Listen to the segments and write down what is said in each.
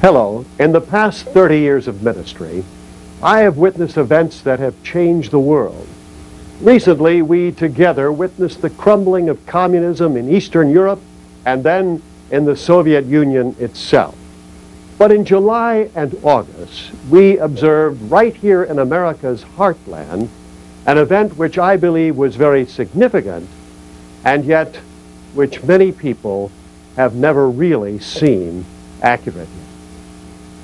Hello. In the past 30 years of ministry, I have witnessed events that have changed the world. Recently, we together witnessed the crumbling of communism in Eastern Europe and then in the Soviet Union itself. But in July and August, we observed right here in America's heartland an event which I believe was very significant and yet which many people have never really seen accurately.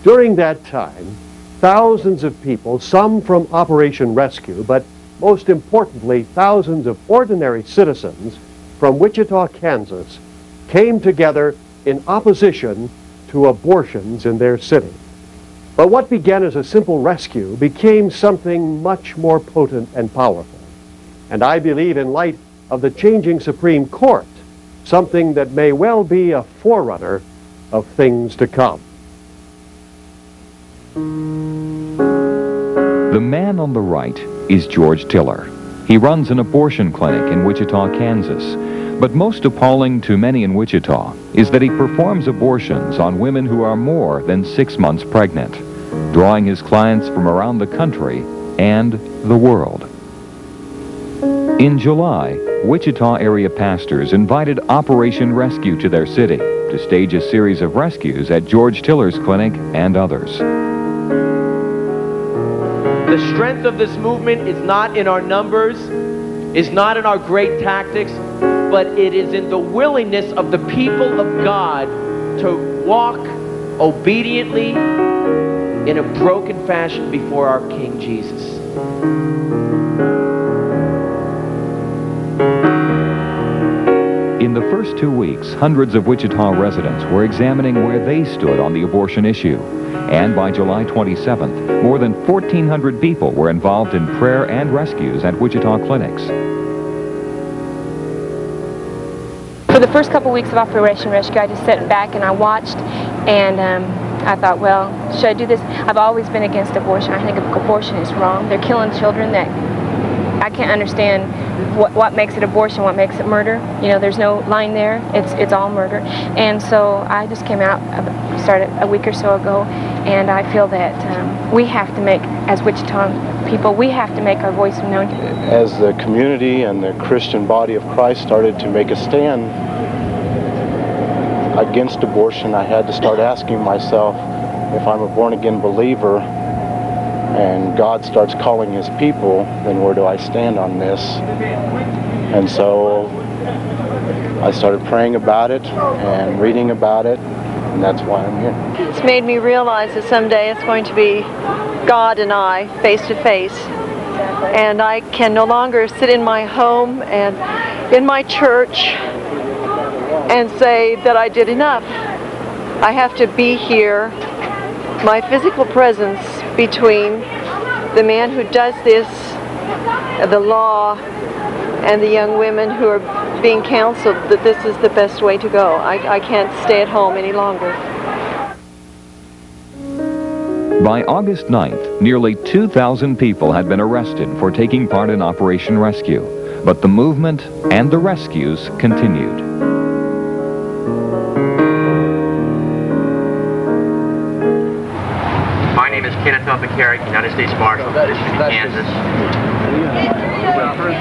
During that time, thousands of people, some from Operation Rescue, but most importantly, thousands of ordinary citizens from Wichita, Kansas, came together in opposition to abortions in their city. But what began as a simple rescue became something much more potent and powerful. And I believe in light of the changing Supreme Court, something that may well be a forerunner of things to come. The man on the right is George Tiller. He runs an abortion clinic in Wichita, Kansas. But most appalling to many in Wichita is that he performs abortions on women who are more than six months pregnant, drawing his clients from around the country and the world. In July, Wichita area pastors invited Operation Rescue to their city to stage a series of rescues at George Tiller's clinic and others. The strength of this movement is not in our numbers, is not in our great tactics, but it is in the willingness of the people of God to walk obediently in a broken fashion before our King Jesus. The first two weeks, hundreds of Wichita residents were examining where they stood on the abortion issue. And by July 27th, more than 1,400 people were involved in prayer and rescues at Wichita clinics. For the first couple weeks of Operation Rescue, I just sat back and I watched, and um, I thought, well, should I do this? I've always been against abortion. I think abortion is wrong. They're killing children that I can't understand what, what makes it abortion, what makes it murder. You know, there's no line there. It's it's all murder. And so I just came out, started a week or so ago, and I feel that um, we have to make, as Wichita people, we have to make our voice known. As the community and the Christian body of Christ started to make a stand against abortion, I had to start asking myself if I'm a born-again believer and God starts calling his people, then where do I stand on this? And so I started praying about it and reading about it, and that's why I'm here. It's made me realize that someday it's going to be God and I face to face. And I can no longer sit in my home and in my church and say that I did enough. I have to be here, my physical presence between the man who does this, uh, the law, and the young women who are being counseled that this is the best way to go. I, I can't stay at home any longer. By August 9th, nearly 2,000 people had been arrested for taking part in Operation Rescue, but the movement and the rescues continued. Kenneth McCarrick, United States Marshal, District of Kansas.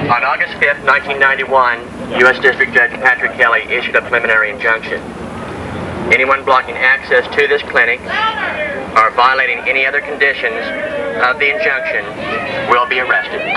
On August 5th, 1991, U.S. District Judge Patrick Kelly issued a preliminary injunction. Anyone blocking access to this clinic or violating any other conditions of the injunction will be arrested.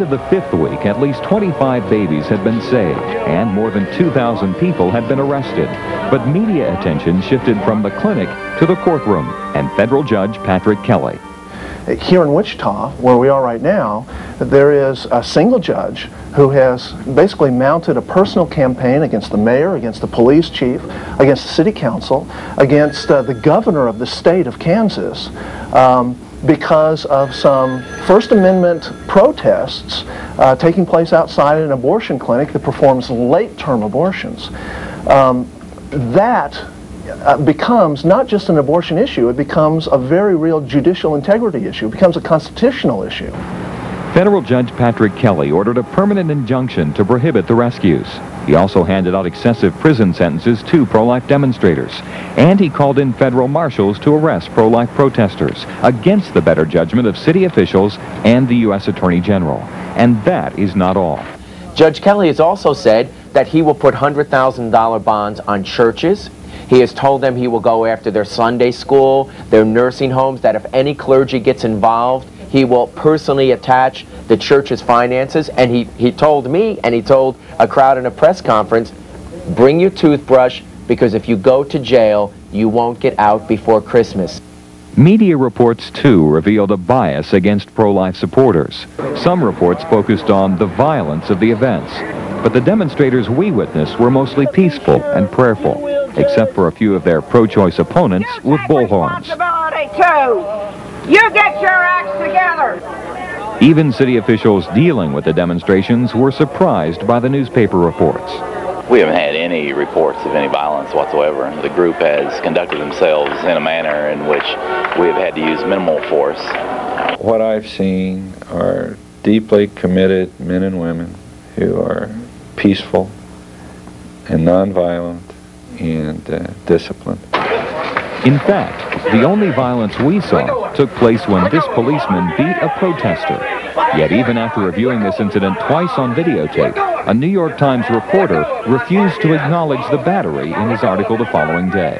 End of the fifth week, at least 25 babies had been saved, and more than 2,000 people had been arrested. But media attention shifted from the clinic to the courtroom and federal judge Patrick Kelly. Here in Wichita, where we are right now, there is a single judge who has basically mounted a personal campaign against the mayor, against the police chief, against the city council, against uh, the governor of the state of Kansas. Um, because of some First Amendment protests uh, taking place outside an abortion clinic that performs late-term abortions. Um, that uh, becomes not just an abortion issue, it becomes a very real judicial integrity issue. It becomes a constitutional issue. Federal Judge Patrick Kelly ordered a permanent injunction to prohibit the rescues. He also handed out excessive prison sentences to pro-life demonstrators. And he called in federal marshals to arrest pro-life protesters against the better judgment of city officials and the U.S. Attorney General. And that is not all. Judge Kelly has also said that he will put $100,000 bonds on churches. He has told them he will go after their Sunday school, their nursing homes, that if any clergy gets involved, he will personally attach the church's finances. And he, he told me, and he told a crowd in a press conference, bring your toothbrush, because if you go to jail, you won't get out before Christmas. Media reports, too, revealed a bias against pro-life supporters. Some reports focused on the violence of the events. But the demonstrators we witnessed were mostly peaceful and prayerful, except for a few of their pro-choice opponents with bullhorns. You get your acts together. Even city officials dealing with the demonstrations were surprised by the newspaper reports. We haven't had any reports of any violence whatsoever. The group has conducted themselves in a manner in which we have had to use minimal force. What I've seen are deeply committed men and women who are peaceful and nonviolent and uh, disciplined. In fact, the only violence we saw took place when this policeman beat a protester. Yet even after reviewing this incident twice on videotape, a New York Times reporter refused to acknowledge the battery in his article the following day.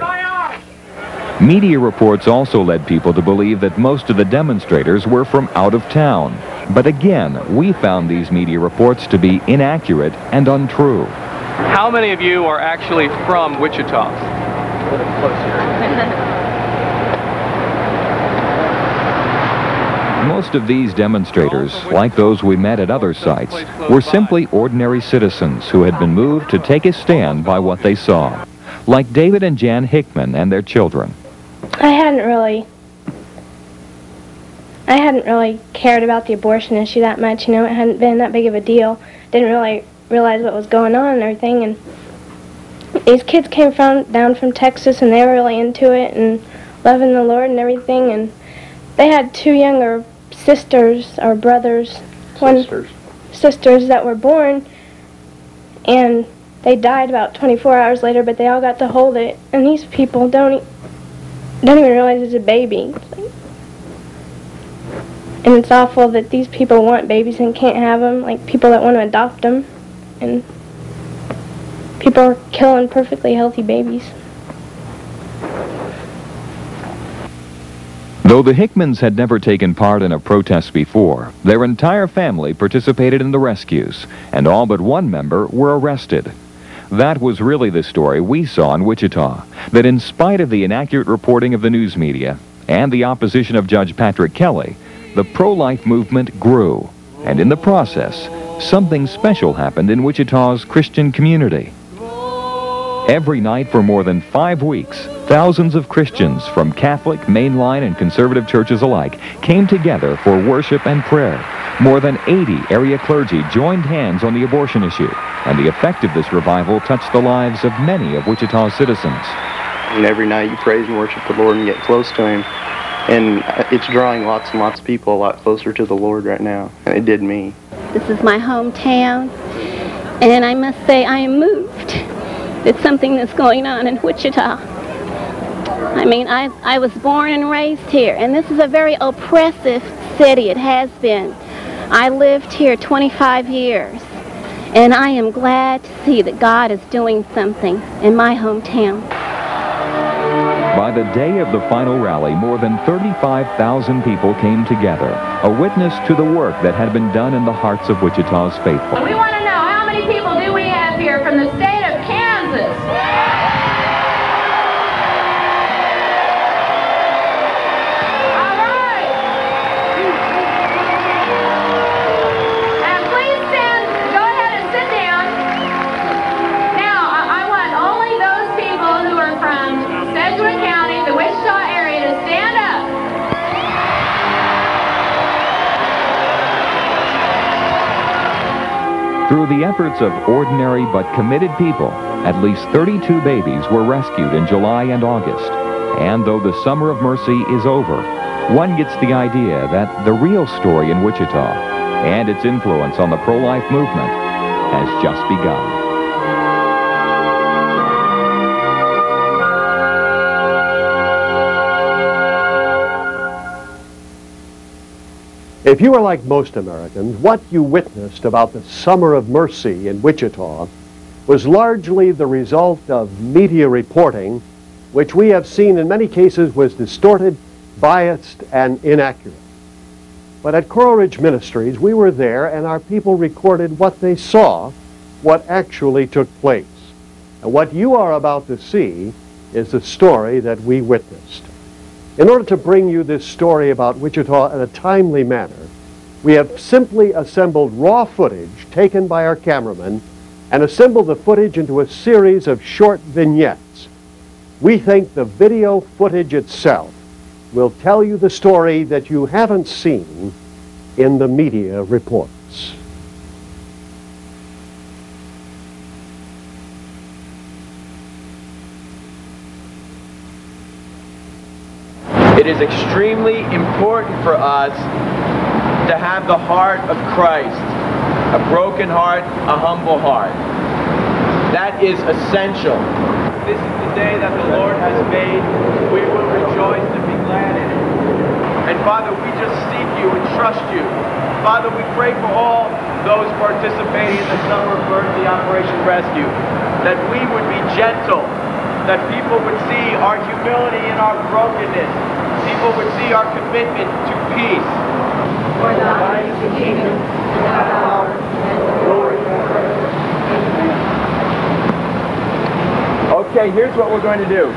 Media reports also led people to believe that most of the demonstrators were from out of town. But again, we found these media reports to be inaccurate and untrue. How many of you are actually from Wichita? Most of these demonstrators, like those we met at other sites, were simply ordinary citizens who had been moved to take a stand by what they saw, like David and Jan Hickman and their children. I hadn't really I hadn't really cared about the abortion issue that much, you know, it hadn't been that big of a deal. Didn't really realize what was going on and everything and these kids came from down from Texas and they were really into it and loving the Lord and everything and they had two younger sisters or brothers sisters. one sisters that were born and they died about 24 hours later but they all got to hold it and these people don't don't even realize it's a baby and it's awful that these people want babies and can't have them like people that want to adopt them and People are killing perfectly healthy babies. Though the Hickmans had never taken part in a protest before, their entire family participated in the rescues, and all but one member were arrested. That was really the story we saw in Wichita, that in spite of the inaccurate reporting of the news media and the opposition of Judge Patrick Kelly, the pro-life movement grew, and in the process, something special happened in Wichita's Christian community. Every night for more than five weeks, thousands of Christians from Catholic, mainline, and conservative churches alike came together for worship and prayer. More than 80 area clergy joined hands on the abortion issue, and the effect of this revival touched the lives of many of Wichita's citizens. And every night you praise and worship the Lord and get close to Him. And it's drawing lots and lots of people a lot closer to the Lord right now. And it did me. This is my hometown, and I must say I am moved. It's something that's going on in Wichita. I mean, I, I was born and raised here, and this is a very oppressive city. It has been. I lived here 25 years, and I am glad to see that God is doing something in my hometown. By by the day of the final rally, more than 35,000 people came together, a witness to the work that had been done in the hearts of Wichita's faithful. Efforts of ordinary but committed people, at least 32 babies were rescued in July and August. And though the Summer of Mercy is over, one gets the idea that the real story in Wichita and its influence on the pro-life movement has just begun. If you are like most Americans, what you witnessed about the Summer of Mercy in Wichita was largely the result of media reporting, which we have seen in many cases was distorted, biased, and inaccurate. But at Coral Ridge Ministries, we were there and our people recorded what they saw, what actually took place. And what you are about to see is the story that we witnessed. In order to bring you this story about Wichita in a timely manner, we have simply assembled raw footage taken by our cameraman and assembled the footage into a series of short vignettes. We think the video footage itself will tell you the story that you haven't seen in the media reports. It is extremely important for us to have the heart of Christ, a broken heart, a humble heart. That is essential. This is the day that the Lord has made. We will rejoice and be glad in it. And Father, we just seek you and trust you. Father, we pray for all those participating in the Summer Mercy Operation Rescue, that we would be gentle, that people would see our humility and our brokenness. People would see our commitment to peace. For thine is the kingdom, and the power, and the glory forever. Okay, here's what we're going to do.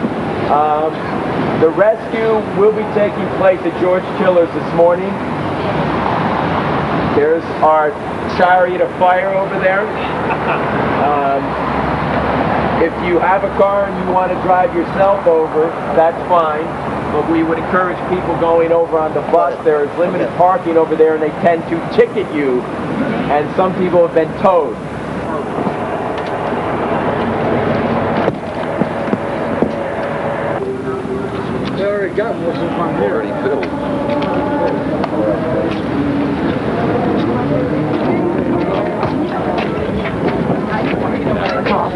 Um, the rescue will be taking place at George Tiller's this morning. There's our chariot of fire over there. Um, if you have a car and you want to drive yourself over, that's fine. But we would encourage people going over on the bus. There is limited parking over there and they tend to ticket you. And some people have been towed. They already got most of them here. Already filled.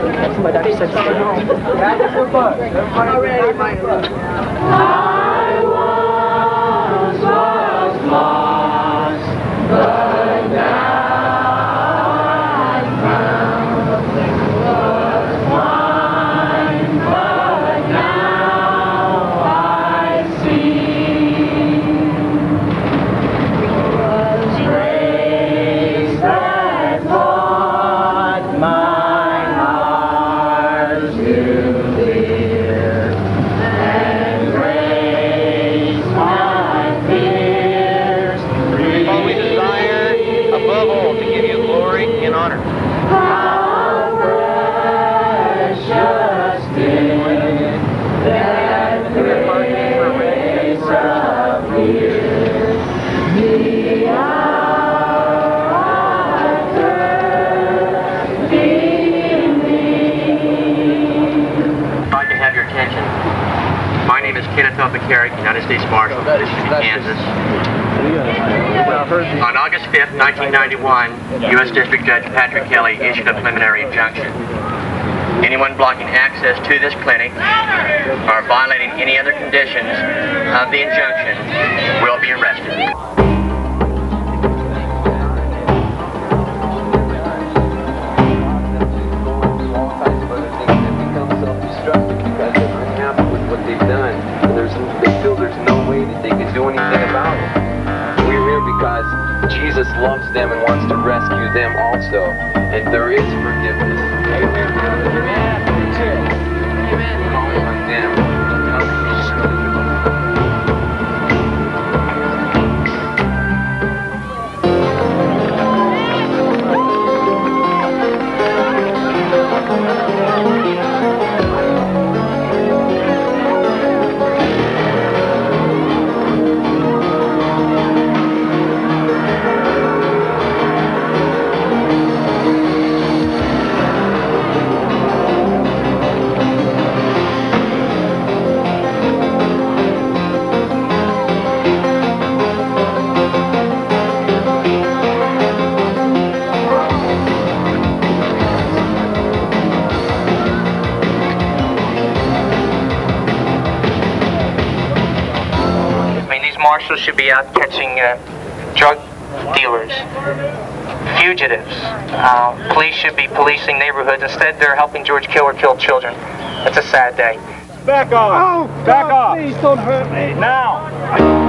My doctor said. Back to the bus. Everybody back Kenneth Albuquerque, United States Marshal, Kansas. On August 5th, 1991, U.S. District Judge Patrick Kelly issued a preliminary injunction. Anyone blocking access to this clinic or violating any other conditions of the injunction will be arrested. what they've done. And there's, they feel there's no way that they can do anything about it. We're here because Jesus loves them and wants to rescue them also. And there is forgiveness. Amen. Amen. Amen. Amen. Amen. Marshals should be out catching uh, drug dealers, fugitives. Uh, police should be policing neighborhoods. Instead, they're helping George Tiller kill children. It's a sad day. Back off! Oh, Back off! Please don't hurt me. Now!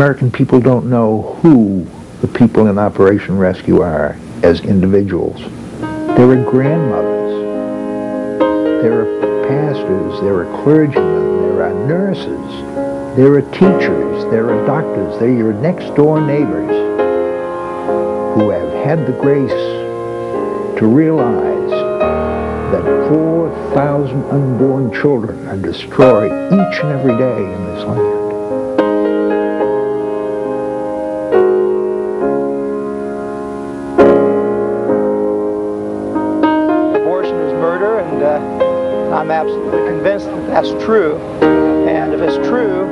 American people don't know who the people in Operation Rescue are as individuals. There are grandmothers. There are pastors. There are clergymen. There are nurses. There are teachers. There are doctors. They're your next door neighbors who have had the grace to realize that 4,000 unborn children are destroyed each and every day in this land. That's true. And if it's true,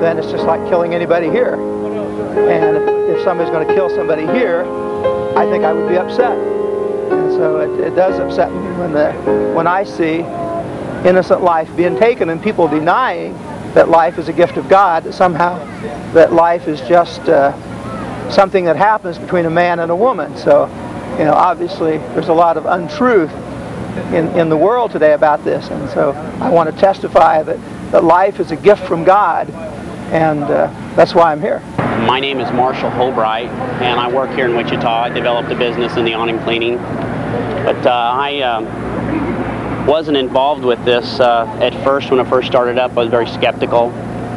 then it's just like killing anybody here. And if, if somebody's going to kill somebody here, I think I would be upset. And so it, it does upset me when the when I see innocent life being taken and people denying that life is a gift of God. That somehow that life is just uh, something that happens between a man and a woman. So you know, obviously there's a lot of untruth in, in the world today about this. And so I want to testify that, that life is a gift from God. And uh, that's why I'm here. My name is Marshall Holbright, and I work here in Wichita. I developed a business in the awning cleaning. But uh, I uh, wasn't involved with this uh, at first. When I first started up, I was very skeptical.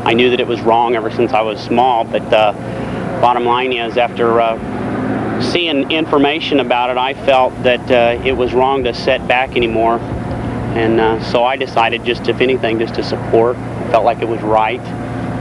I knew that it was wrong ever since I was small, but uh, bottom line is after uh, seeing information about it, I felt that uh, it was wrong to set back anymore. And uh, so I decided just, if anything, just to support. I felt like it was right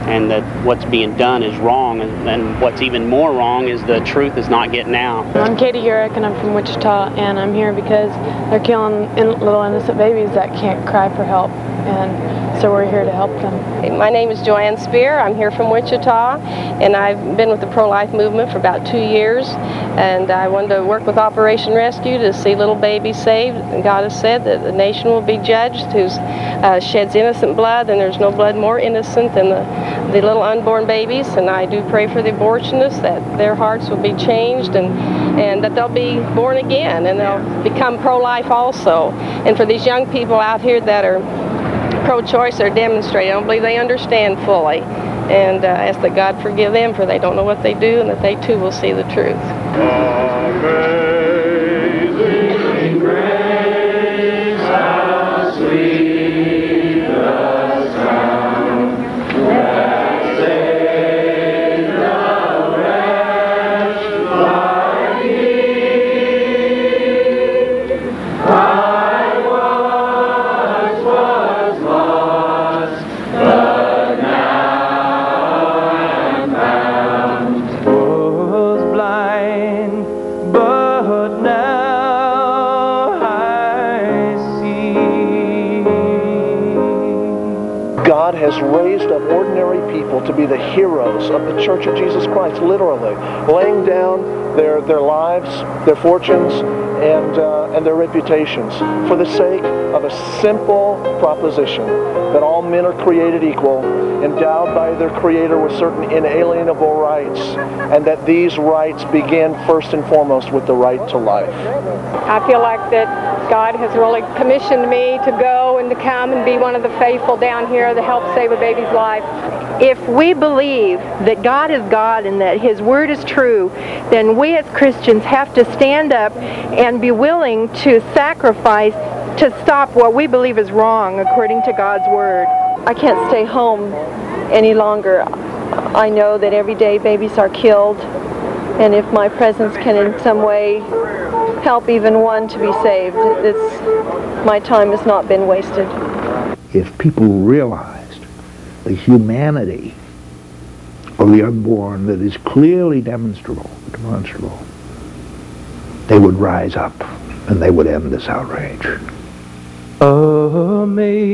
and that what's being done is wrong. And, and what's even more wrong is the truth is not getting out. I'm Katie Urich and I'm from Wichita and I'm here because they're killing in little innocent babies that can't cry for help and so we're here to help them. My name is Joanne Spear. I'm here from Wichita and I've been with the pro-life movement for about two years and I wanted to work with Operation Rescue to see little babies saved. God has said that the nation will be judged who uh, sheds innocent blood and there's no blood more innocent than the, the little unborn babies and I do pray for the abortionists that their hearts will be changed and, and that they'll be born again and they'll become pro-life also. And for these young people out here that are pro-choice are demonstrating. I don't believe they understand fully. And uh, ask that God forgive them for they don't know what they do and that they too will see the truth. Amazing the heroes of the Church of Jesus Christ, literally, laying down their, their lives, their fortunes, and, uh, and their reputations for the sake of a simple proposition that all men are created equal, endowed by their Creator with certain inalienable rights, and that these rights begin first and foremost with the right to life. I feel like that God has really commissioned me to go and to come and be one of the faithful down here to help save a baby's life. If we believe that God is God and that His Word is true, then we as Christians have to stand up and be willing to sacrifice to stop what we believe is wrong according to God's Word. I can't stay home any longer. I know that every day babies are killed, and if my presence can in some way help even one to be saved, my time has not been wasted. If people realized the humanity of the unborn that is clearly demonstrable, demonstrable, they would rise up and they would end this outrage. Amazing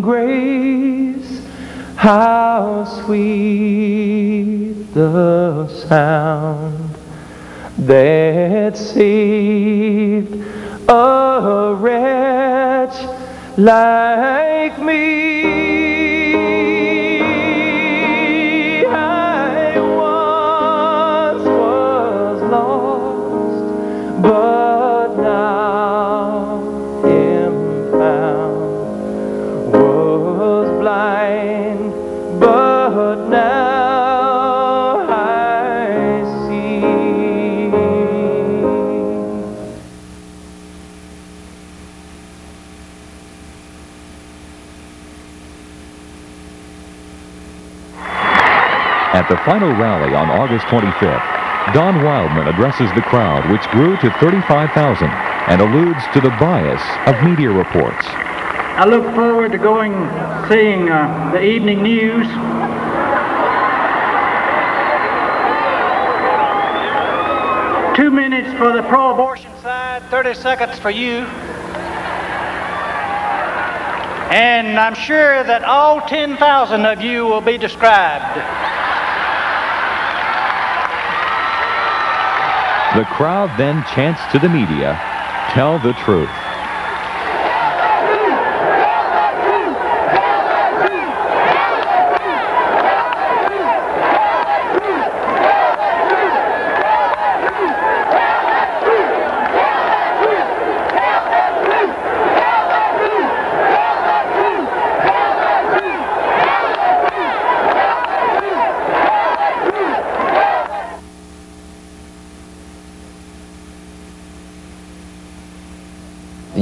grace, how sweet the sound that saved a wretch like me. Final rally on August 25th, Don Wildmon addresses the crowd, which grew to 35,000, and alludes to the bias of media reports. I look forward to going seeing uh, the evening news. Two minutes for the pro-abortion side, 30 seconds for you. And I'm sure that all 10,000 of you will be described. The crowd then chants to the media, tell the truth.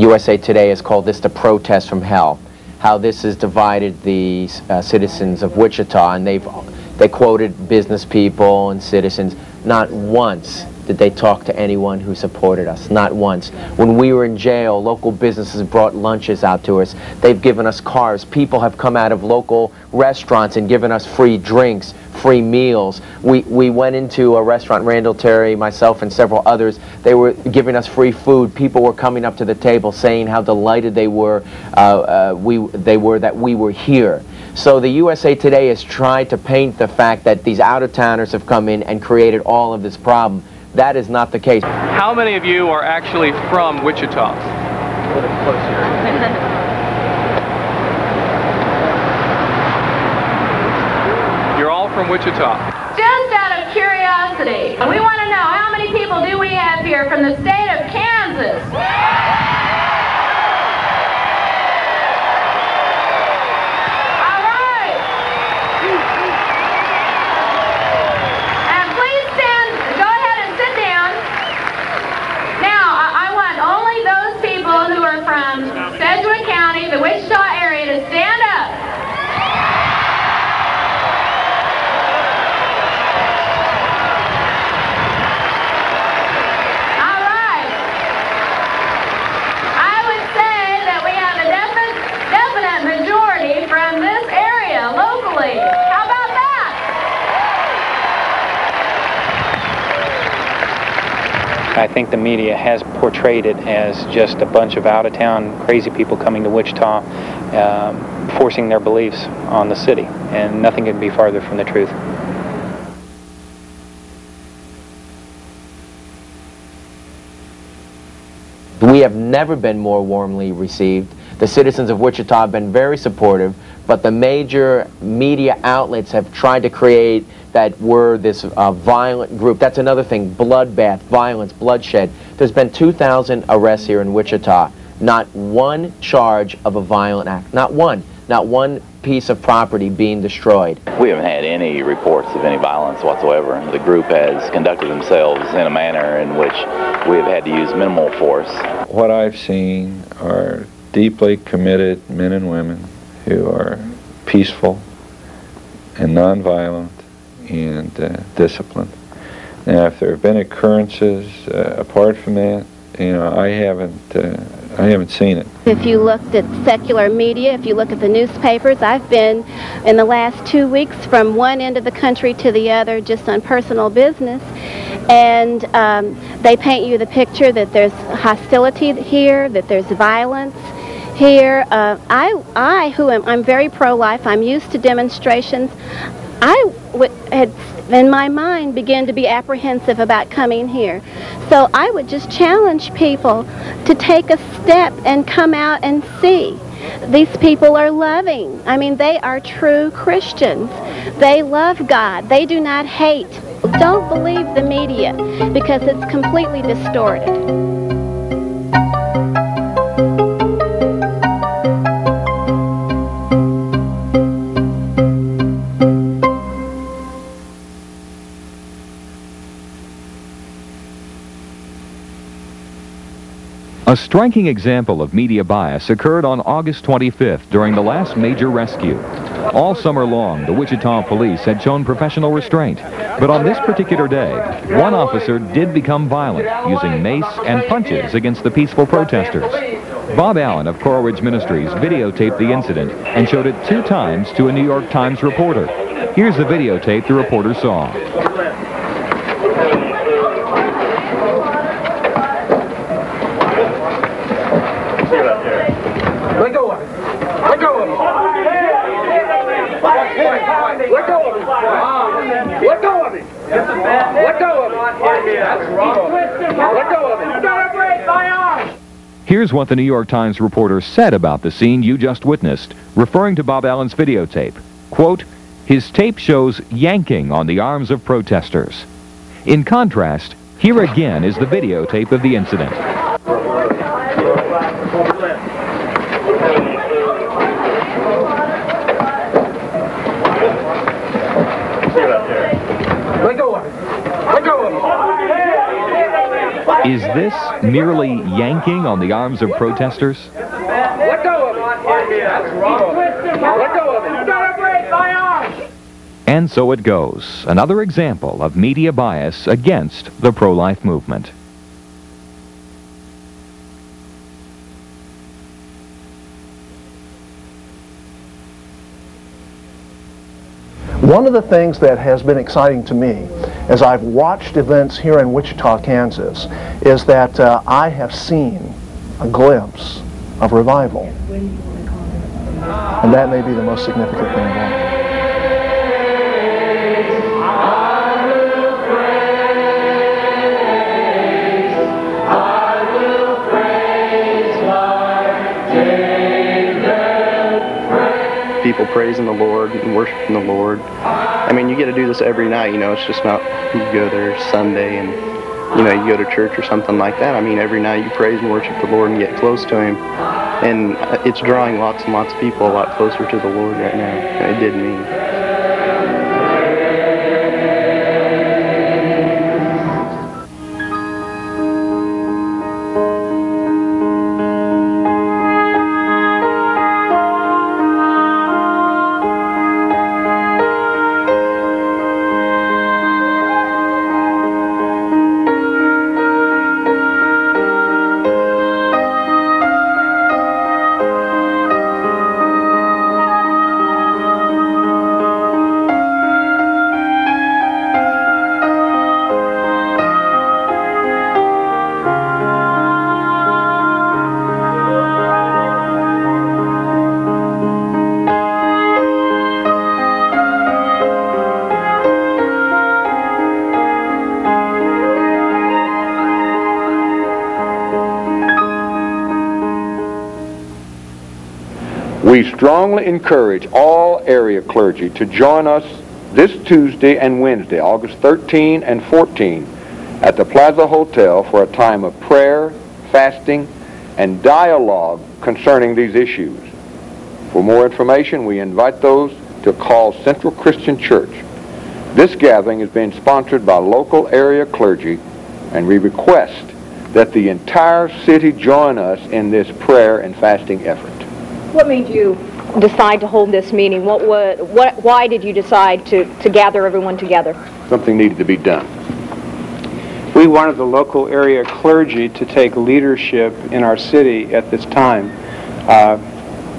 USA Today has called this the protest from hell. How this has divided the uh, citizens of Wichita, and they've they quoted business people and citizens. Not once did they talk to anyone who supported us. Not once. When we were in jail, local businesses brought lunches out to us. They've given us cars. People have come out of local restaurants and given us free drinks, free meals. We, we went into a restaurant, Randall Terry, myself, and several others. They were giving us free food. People were coming up to the table saying how delighted they were, uh, uh, we, they were that we were here. So the USA Today has tried to paint the fact that these out-of-towners have come in and created all of this problem. That is not the case. How many of you are actually from Wichita? You're all Wichita. Just out of curiosity, we want to know how many people do we have here from the state of Kansas? All right. And please stand, go ahead and sit down. Now, I, I want only those people who are from Sedgwick County, the Wichita area, to stand up. All right. I would say that we have a definite, definite majority from this area locally. How about that? I think the media has portrayed it as just a bunch of out-of-town crazy people coming to Wichita, um, forcing their beliefs on the city, and nothing could be farther from the truth. We have never been more warmly received. The citizens of Wichita have been very supportive, but the major media outlets have tried to create that we're this uh, violent group. That's another thing, bloodbath, violence, bloodshed. There's been 2,000 arrests here in Wichita. Not one charge of a violent act. Not one. Not one piece of property being destroyed. We haven't had any reports of any violence whatsoever. The group has conducted themselves in a manner in which we have had to use minimal force. What I've seen are deeply committed men and women who are peaceful and nonviolent and uh, disciplined. Now, if there have been occurrences uh, apart from that, you know, I haven't, uh, I haven't seen it. If you looked at secular media, if you look at the newspapers, I've been in the last two weeks from one end of the country to the other just on personal business. And um, they paint you the picture that there's hostility here, that there's violence here. Uh, I, I, who am, I'm very pro-life, I'm used to demonstrations. I had, in my mind, began to be apprehensive about coming here. So I would just challenge people to take a step and come out and see. These people are loving. I mean, they are true Christians. They love God. They do not hate. Don't believe the media because it's completely distorted. A striking example of media bias occurred on August 25th during the last major rescue. All summer long, the Wichita police had shown professional restraint. But on this particular day, one officer did become violent, using mace and punches against the peaceful protesters. Bob Allen of Coral Ridge Ministries videotaped the incident and showed it two times to a New York Times reporter. Here's the videotape the reporter saw. Let go of it. Let go of it. Let go of it. Let go of it. Let go of wrong. Let go of it. You gotta break my arm. Here's what the New York Times reporter said about the scene you just witnessed, referring to Bob Allen's videotape. Quote, his tape shows yanking on the arms of protesters. In contrast, here again is the videotape of the incident. Let go of it. Let go of it. Is this merely yanking on the arms of protesters? Let go of it. Let go of it. You break my. And so it goes. Another example of media bias against the pro-life movement. One of the things that has been exciting to me as I've watched events here in Wichita, Kansas, is that uh, I have seen a glimpse of revival. And that may be the most significant thing of all. People praising the Lord and worshiping the Lord. I mean, you get to do this every night. You know, it's just not you go there Sunday and you know you go to church or something like that. I mean, every night you praise and worship the Lord and get close to Him, and it's drawing lots and lots of people a lot closer to the Lord right now. It did me. Strongly encourage all area clergy to join us this Tuesday and Wednesday, August 13 and 14, at the Plaza Hotel for a time of prayer, fasting, and dialogue concerning these issues. For more information, we invite those to call Central Christian Church. This gathering is being sponsored by local area clergy, and we request that the entire city join us in this prayer and fasting effort. What made you decide to hold this meeting? What, what, what, why did you decide to, to gather everyone together? Something needed to be done. We wanted the local area clergy to take leadership in our city at this time. Uh,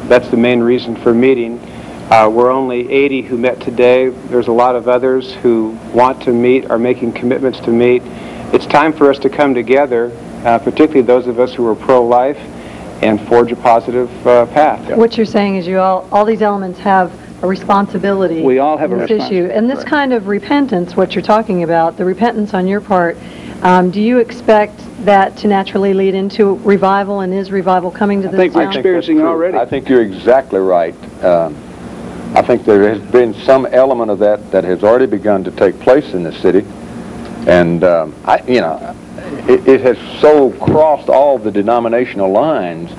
that's the main reason for meeting. Uh, we're only 80 who met today. There's a lot of others who want to meet, are making commitments to meet. It's time for us to come together, uh, particularly those of us who are pro-life, and forge a positive uh, path. What you're saying is you all, all these elements have a responsibility. We all have a this issue. And this kind of repentance, what you're talking about, the repentance on your part, um, do you expect that to naturally lead into revival, and is revival coming to this town? experiencing it already. I think you're exactly right. Um, I think there has been some element of that that has already begun to take place in the city, and um, I, you know, it, it has so crossed all the denominational lines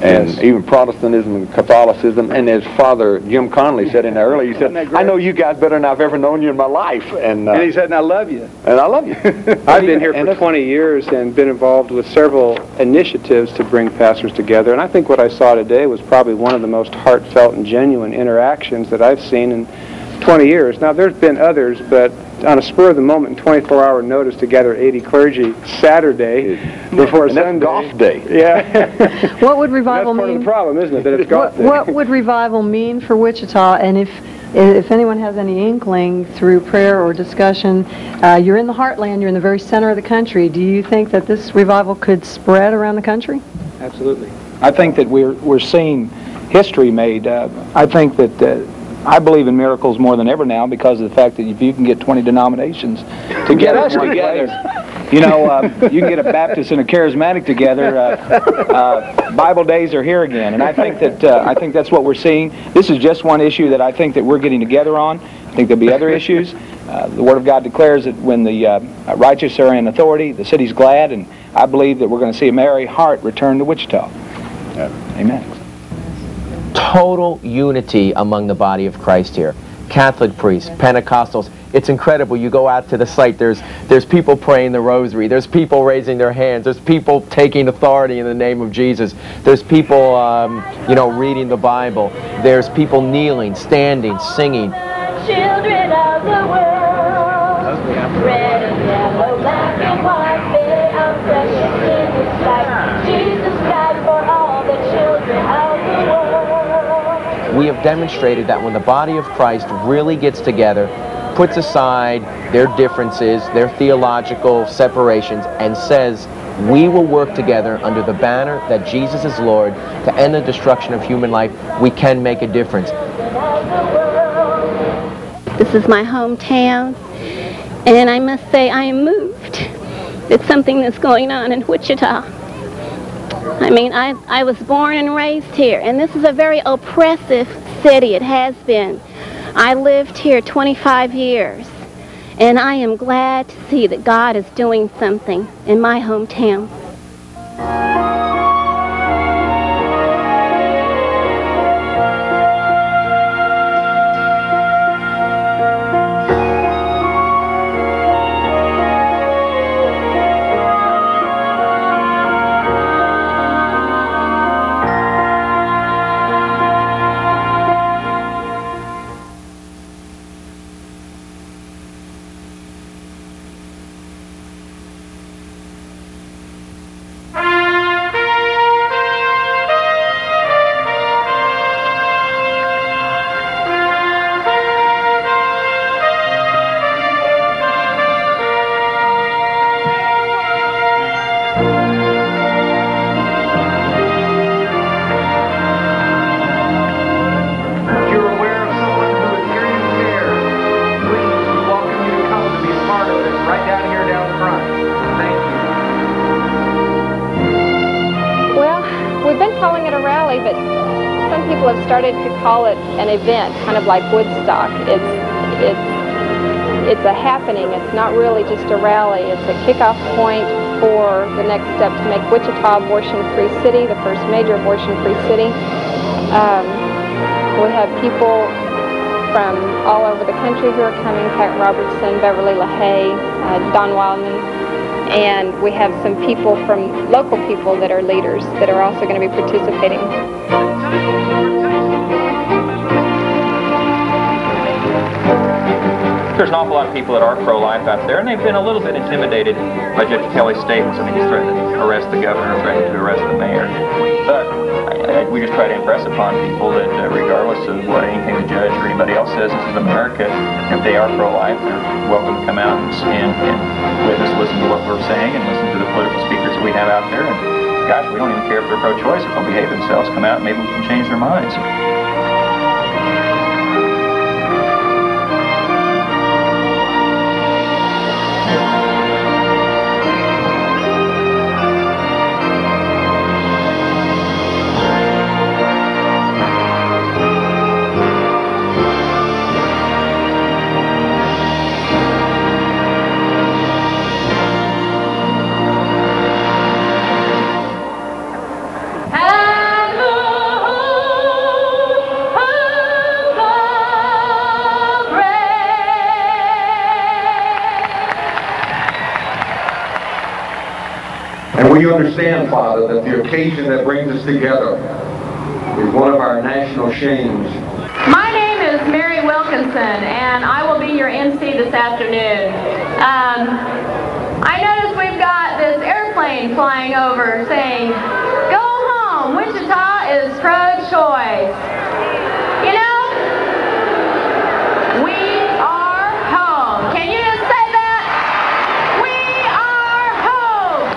and even Protestantism and Catholicism. And as Father Jim Conley said in there earlier, he said, "I know you guys better than I've ever known you in my life." And, uh, And he said, and I love you. and I love you. I've been here for 20 years and been involved with several initiatives to bring pastors together. And I think what I saw today was probably one of the most heartfelt and genuine interactions that I've seen in 20 years. Now, there's been others, but on a spur of the moment, 24-hour notice to gather 80 clergy Saturday before And that's Sunday. golf day. Yeah. What would revival That's part of mean? the problem, isn't it? That it's golf What, day. what would revival mean for Wichita? And if if anyone has any inkling through prayer or discussion, uh, you're in the heartland, you're in the very center of the country. Do you think that this revival could spread around the country? Absolutely. I think that we're, we're seeing history made. Uh, I think that, uh, I believe in miracles more than ever now because of the fact that if you can get 20 denominations to get us together, you know, uh, you can get a Baptist and a charismatic together. Uh, uh, Bible days are here again, and I think that uh, I think that's what we're seeing. This is just one issue that I think that we're getting together on. I think there'll be other issues. Uh, the Word of God declares that when the uh, righteous are in authority, the city's glad, and I believe that we're going to see a merry heart return to Wichita. Amen. Total unity among the body of Christ here. Catholic priests, Pentecostals. It's incredible. You go out to the site, there's, there's people praying the rosary, there's people raising their hands, there's people taking authority in the name of Jesus, there's people, um, you know, reading the Bible, there's people kneeling, standing, singing. Children of the world, red and yellow, We have demonstrated that when the body of Christ really gets together, puts aside their differences, their theological separations, and says, we will work together under the banner that Jesus is Lord to end the destruction of human life, we can make a difference. This is my hometown, and I must say I am moved. It's something that's going on in Wichita. I mean, I, I was born and raised here, and this is a very oppressive city. It has been. I lived here 25 years, and I am glad to see that God is doing something in my hometown. People have started to call it an event, kind of like Woodstock. It's it's it's a happening. It's not really just a rally. It's a kickoff point for the next step to make Wichita abortion-free city, the first major abortion-free city. Um, we have people from all over the country who are coming, Pat Robertson, Beverly LaHaye, uh, Don Wildmon, and we have some people from local people that are leaders that are also going to be participating. There's an awful lot of people that are pro-life out there, and they've been a little bit intimidated by Judge Kelly's statements. I mean, he's threatened to arrest the governor, threatened to arrest the mayor. But I, I, we just try to impress upon people that uh, regardless of what anything the judge or anybody else says, this is America. If they are pro-life, they're welcome to come out and, and, and witness, listen to what we're saying, and listen to the political speakers we have out there. And gosh, we don't even care if they're pro-choice. If they'll behave themselves, come out, maybe we can change their minds. Occasion that brings us together is one of our national shames. My name is Mary Wilkinson, and I will be your MC this afternoon. Um, I notice we've got this airplane flying over saying, Go home, Wichita is pro-choice. You know, we are home. Can you just say that? We are home.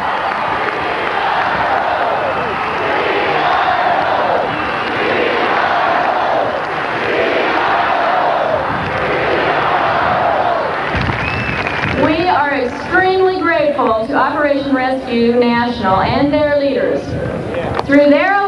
We are extremely grateful to Operation National and their leaders. Through their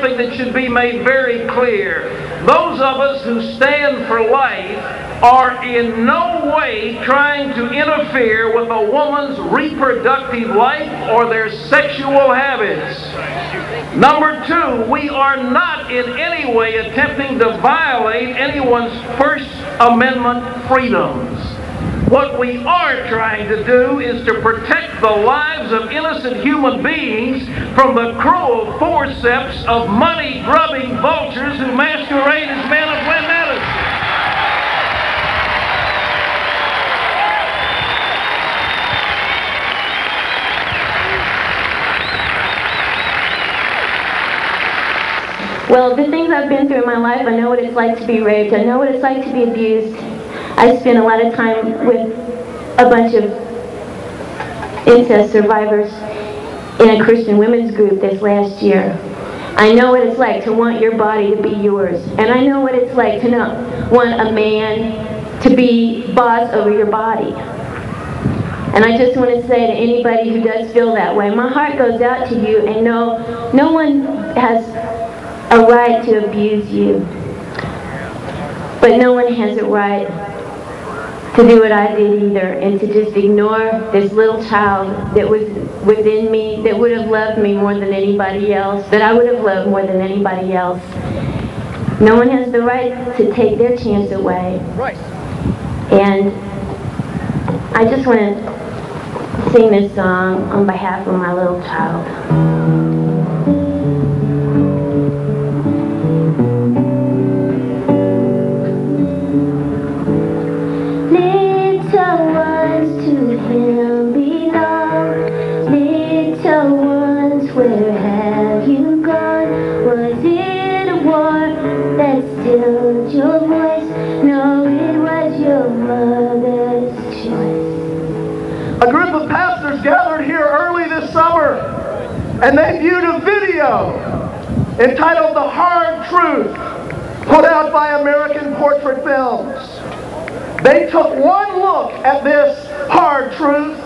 something that should be made very clear. Those of us who stand for life are in no way trying to interfere with a woman's reproductive life or their sexual habits. Number two, we are not in any way attempting to violate anyone's First Amendment freedoms. What we are trying to do is to protect the lives of innocent human beings from the cruel forceps of money-grubbing vultures who masquerade as men of Medicine. Well, the things I've been through in my life, I know what it's like to be raped. I know what it's like to be abused. I spent a lot of time with a bunch of incest survivors in a Christian women's group this last year. I know what it's like to want your body to be yours. And I know what it's like to not want a man to be boss over your body. And I just want to say to anybody who does feel that way, my heart goes out to you and no, no one has a right to abuse you. But no one has a right to do what I did either and to just ignore this little child that was within me that would have loved me more than anybody else, that I would have loved more than anybody else. No one has the right to take their chance away. Right. And I just want to sing this song on behalf of my little child. A group of pastors gathered here early this summer and they viewed a video entitled The Hard Truth, put out by American Portrait Films. They took one look at this hard truth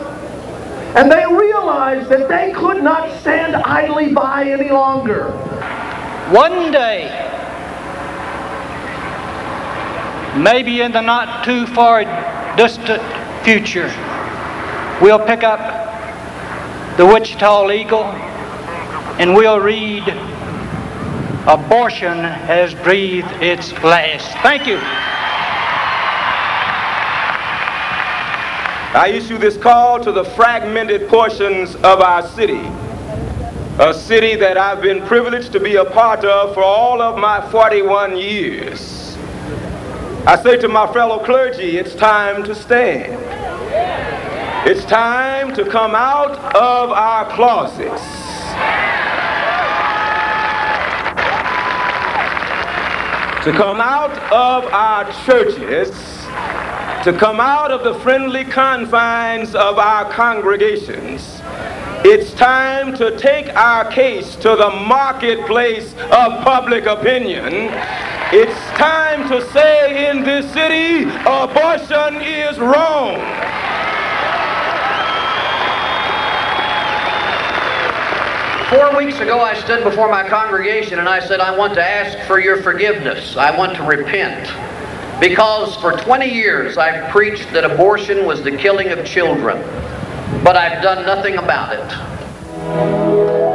and they realized that they could not stand idly by any longer. One day, maybe in the not too far distant future, we'll pick up the Wichita Eagle and we'll read Abortion has breathed its last. Thank you. I issue this call to the fragmented portions of our city, a city that I've been privileged to be a part of for all of my 41 years. I say to my fellow clergy, it's time to stand. It's time to come out of our closets. to come out of our churches, to come out of the friendly confines of our congregations. It's time to take our case to the marketplace of public opinion. It's time to say in this city, abortion is wrong. Four weeks ago, I stood before my congregation and I said, I want to ask for your forgiveness. I want to repent. Because for 20 years I've preached that abortion was the killing of children, but I've done nothing about it.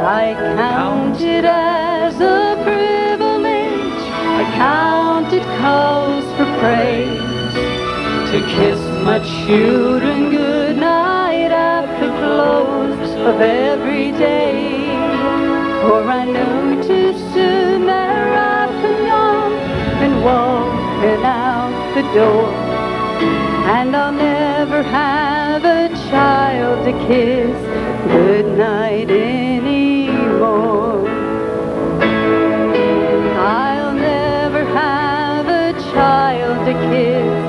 I count it as a privilege. I count it cause for praise to kiss my children goodnight at the close of every day. For I know too soon there I belong and walking out the door. And I'll never have a child to kiss goodnight anymore. I'll never have a child to kiss.